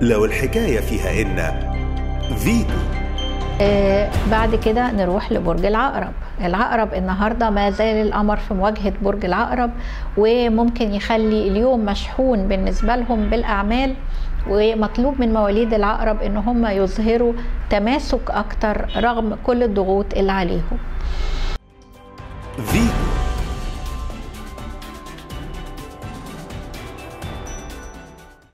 لو الحكاية فيها إن فيتو آه بعد كده نروح لبرج العقرب. العقرب النهاردة ما زال القمر في مواجهة برج العقرب وممكن يخلي اليوم مشحون بالنسبة لهم بالأعمال ومطلوب من مواليد العقرب إن هم يظهروا تماسك أكتر رغم كل الضغوط اللي عليهم.